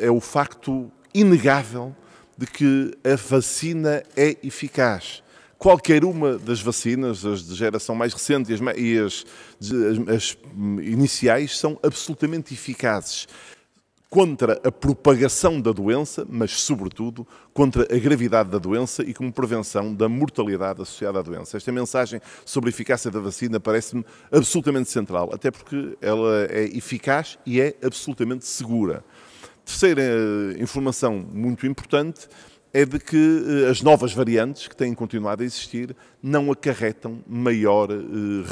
é o facto inegável de que a vacina é eficaz. Qualquer uma das vacinas, as de geração mais recente e as, as, as iniciais, são absolutamente eficazes contra a propagação da doença, mas, sobretudo, contra a gravidade da doença e como prevenção da mortalidade associada à doença. Esta mensagem sobre a eficácia da vacina parece-me absolutamente central, até porque ela é eficaz e é absolutamente segura. Terceira eh, informação muito importante é de que eh, as novas variantes que têm continuado a existir não acarretam maior eh,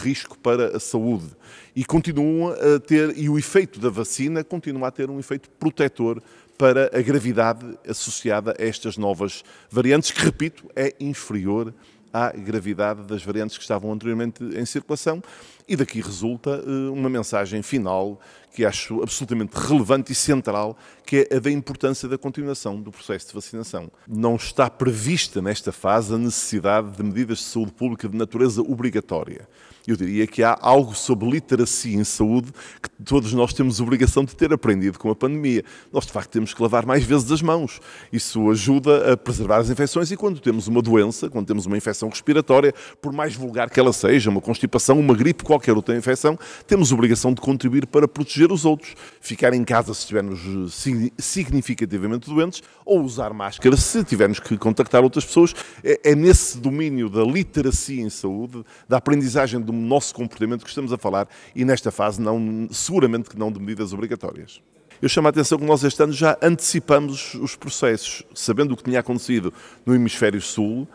risco para a saúde e continuam a ter e o efeito da vacina continua a ter um efeito protetor para a gravidade associada a estas novas variantes, que repito, é inferior à gravidade das variantes que estavam anteriormente em circulação e daqui resulta uma mensagem final que acho absolutamente relevante e central, que é a da importância da continuação do processo de vacinação. Não está prevista nesta fase a necessidade de medidas de saúde pública de natureza obrigatória. Eu diria que há algo sobre literacia em saúde que todos nós temos obrigação de ter aprendido com a pandemia. Nós, de facto, temos que lavar mais vezes as mãos. Isso ajuda a preservar as infecções e quando temos uma doença, quando temos uma infecção respiratória, por mais vulgar que ela seja, uma constipação, uma gripe, qualquer outra infecção, temos obrigação de contribuir para proteger os outros. Ficar em casa se estivermos eh, significativamente doentes ou usar máscara se tivermos que contactar outras pessoas. É, é nesse domínio da literacia em saúde, da aprendizagem do nosso comportamento que estamos a falar e nesta fase não, seguramente que não de medidas obrigatórias. Eu chamo a atenção que nós este ano já antecipamos os processos, sabendo o que tinha acontecido no hemisfério sul,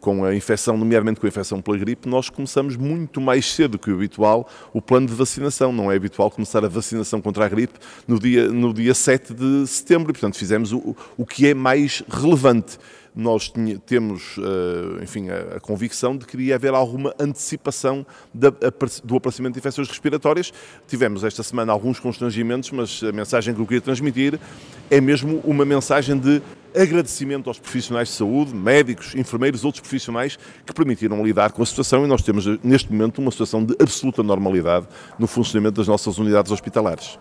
com a infecção, nomeadamente com a infecção pela gripe, nós começamos muito mais cedo que o habitual o plano de vacinação. Não é habitual começar a vacinação contra a gripe no dia, no dia 7 de setembro e, portanto, fizemos o, o que é mais relevante nós temos, eh, enfim, a, a, convicção de que iria haver alguma antecipação da, a, do aparecimento de infecções respiratórias. Tivemos esta semana alguns constrangimentos, mas a mensagem que eu queria transmitir é mesmo uma mensagem de agradecimento aos profissionais de saúde, médicos, enfermeiros, outros profissionais que permitiram lidar com a situação e nós temos neste momento uma situação de absoluta normalidade no funcionamento das nossas unidades hospitalares.